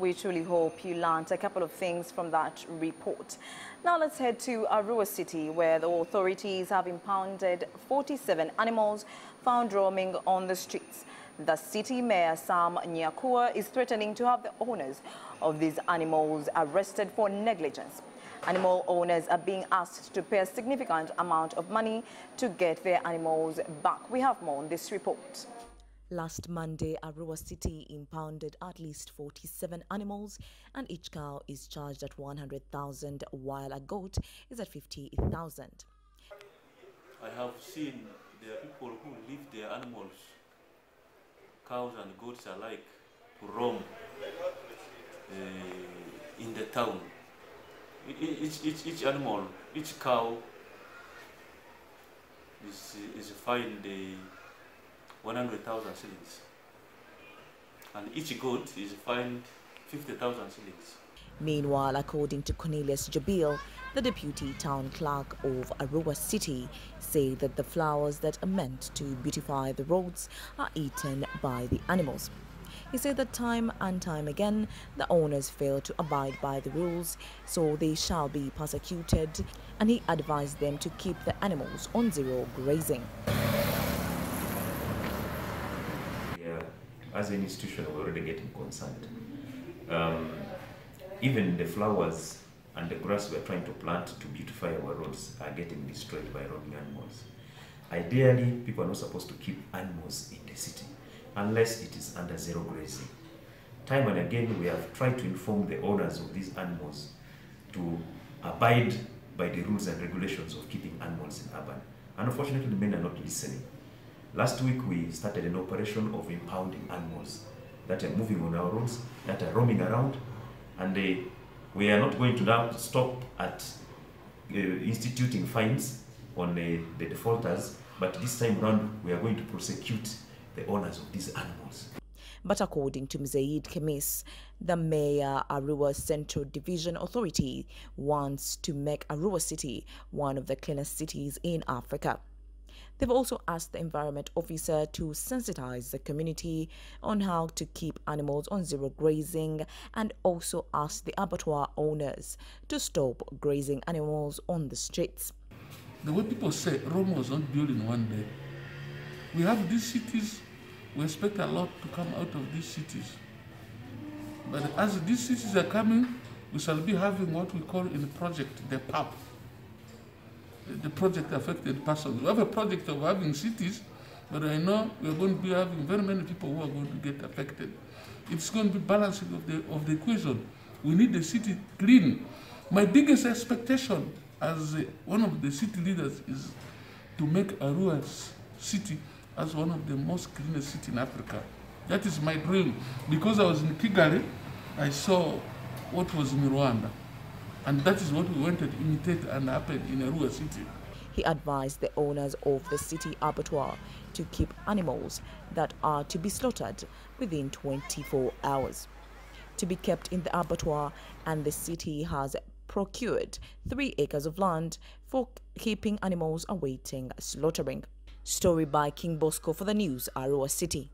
We truly hope you learned a couple of things from that report. Now let's head to Arua City where the authorities have impounded 47 animals found roaming on the streets. The city mayor Sam Nyakua is threatening to have the owners of these animals arrested for negligence. Animal owners are being asked to pay a significant amount of money to get their animals back. We have more on this report. Last Monday, Arua City impounded at least 47 animals and each cow is charged at 100,000 while a goat is at 50,000. I have seen there are people who leave their animals, cows and goats alike, to roam uh, in the town. Each, each, each animal, each cow is, is fined 100,000 shillings. And each goat is fined 50,000 shillings. Meanwhile, according to Cornelius Jabil, the deputy town clerk of Arua City, say that the flowers that are meant to beautify the roads are eaten by the animals. He said that time and time again, the owners fail to abide by the rules, so they shall be persecuted, and he advised them to keep the animals on zero grazing. As an institution, we're already getting concerned. Um, even the flowers and the grass we're trying to plant to beautify our roads are getting destroyed by roaming animals. Ideally, people are not supposed to keep animals in the city unless it is under zero grazing. Time and again, we have tried to inform the owners of these animals to abide by the rules and regulations of keeping animals in urban. Unfortunately, men are not listening. Last week we started an operation of impounding animals that are moving on our roads, that are roaming around, and they, we are not going to now stop at uh, instituting fines on uh, the defaulters, but this time around we are going to prosecute the owners of these animals. But according to Mzaid Kemis, the mayor Arua Central Division Authority wants to make Arua City one of the cleanest cities in Africa. They've also asked the environment officer to sensitize the community on how to keep animals on zero grazing and also asked the abattoir owners to stop grazing animals on the streets. The way people say Rome was not built in one day. We have these cities, we expect a lot to come out of these cities. But as these cities are coming, we shall be having what we call in the project the PAP, the project affected persons. We have a project of having cities, but I know we're going to be having very many people who are going to get affected. It's going to be balancing of the, of the equation. We need the city clean. My biggest expectation as one of the city leaders is to make Arua city as one of the most cleanest cities in Africa. That is my dream. Because I was in Kigali, I saw what was in Rwanda. And that is what we wanted to imitate and happen in Arua city. He advised the owners of the city abattoir to keep animals that are to be slaughtered within 24 hours. To be kept in the abattoir and the city has procured three acres of land for keeping animals awaiting slaughtering. Story by King Bosco for the news, Arua City.